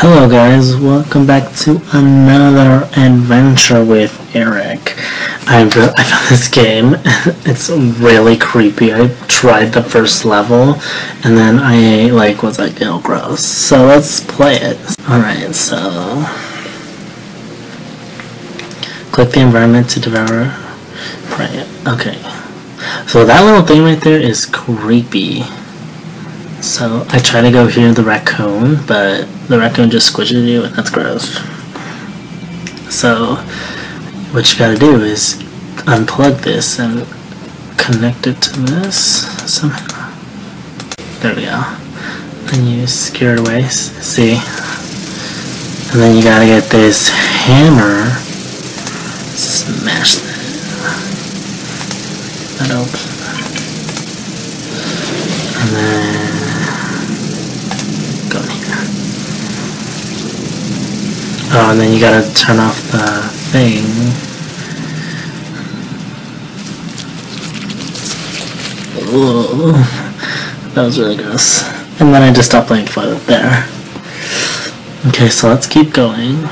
Hello guys, welcome back to another adventure with Eric. I, I found this game, it's really creepy. I tried the first level and then I like was like, oh gross. So let's play it. Alright, so click the environment to devour prey. Okay. So that little thing right there is creepy. So I try to go hear the raccoon, but the raccoon just squishes you, and that's gross. So what you gotta do is unplug this and connect it to this somehow. There we go. And you scare it away. See? And then you gotta get this hammer. Smash that. That open. And then go in here. Oh, and then you gotta turn off the thing. Ooh, that was really gross. And then I just stopped playing it there. Okay, so let's keep going.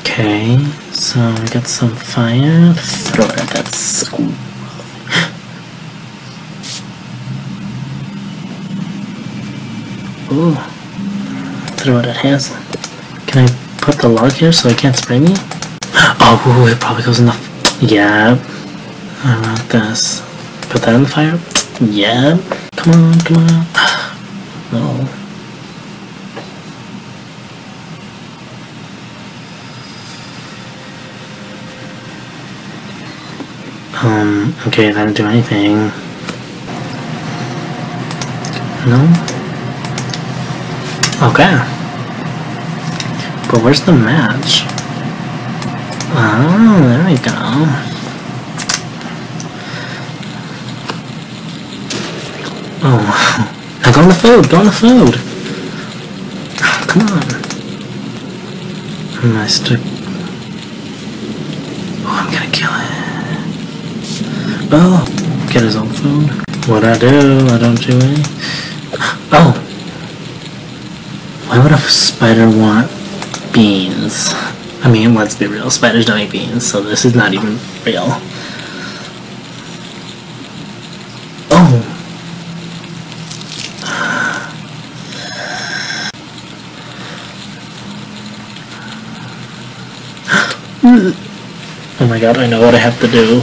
Okay, so we got some fire. Throw it at school. Ooh. Throw it Hazel. Can I put the log here so it can't spray me? Oh, ooh, it probably goes in the. Yeah. I want this. Put that in the fire? Yeah. Come on, come on. No. Um, okay, that didn't do anything. No? Okay. But where's the match? Oh, there we go. Oh, now go on the food, go on the food. Ah, come on. I stick. Oh, I'm gonna kill it. Oh, get his own food. What I do, I don't do any. Oh, why would a spider want beans? I mean, let's be real, spiders don't eat beans, so this is not even real. Oh! Oh my god, I know what I have to do.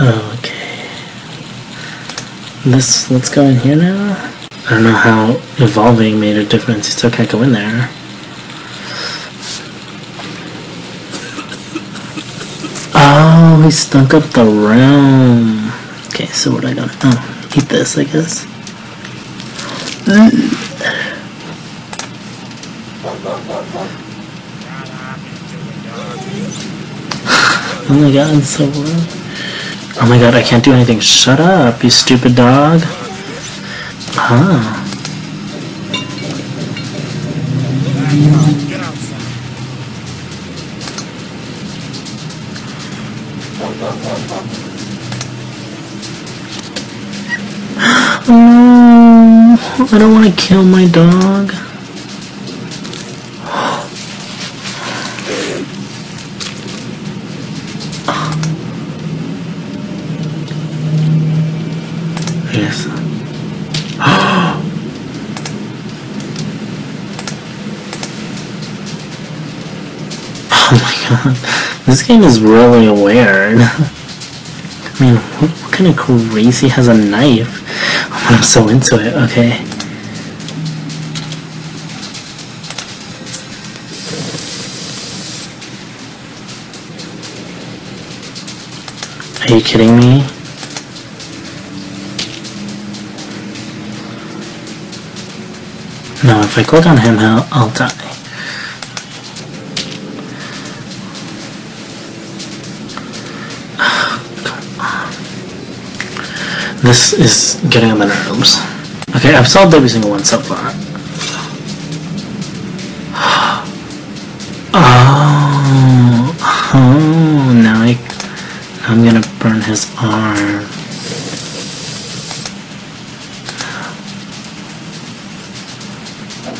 Okay. This, let's go in here now. I don't know how evolving made a difference. You still can't go in there. Oh, he stunk up the room. Okay, so what I gotta Oh, eat this, I guess. Oh my god, it's so warm. Oh my god, I can't do anything. Shut up, you stupid dog. Huh. Oh, I don't want to kill my dog. Oh my god. This game is really weird. I mean, what, what kind of crazy has a knife? Oh, I'm so into it, okay. Are you kidding me? No, if I click on him, I'll, I'll die. This is getting on the nerves. Okay, I've solved every single one so far. Oh, oh now I, I'm gonna burn his arm.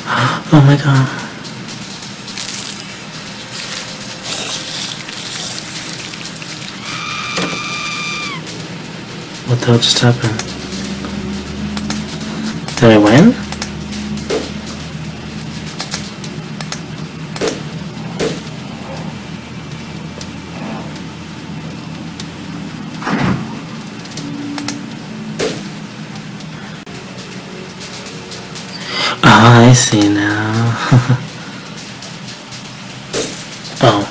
Oh my god. What the hell just happened? Did I win? Oh, I see now. oh.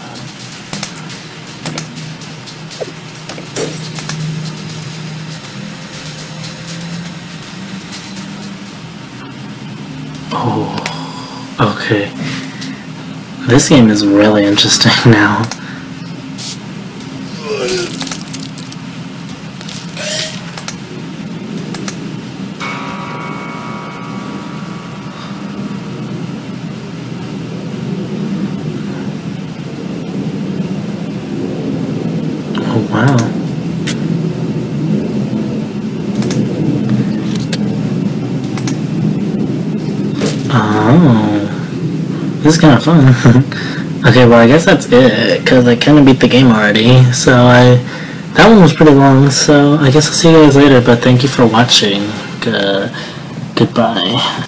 Okay. This game is really interesting now. Oh wow. Oh, this is kind of fun. okay, well I guess that's it because I kind of beat the game already. So I that one was pretty long. So I guess I'll see you guys later. But thank you for watching. Good, goodbye.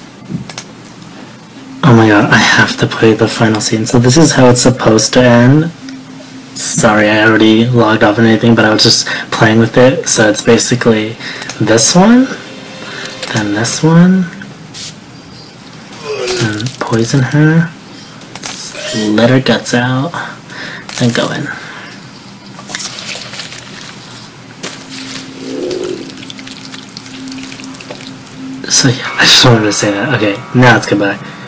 Oh my god, I have to play the final scene. So this is how it's supposed to end. Sorry, I already logged off and anything, but I was just playing with it. So it's basically this one, then this one, and poison her, let her guts out, and go in. So yeah, I just wanted to say that. Okay, now let's get back.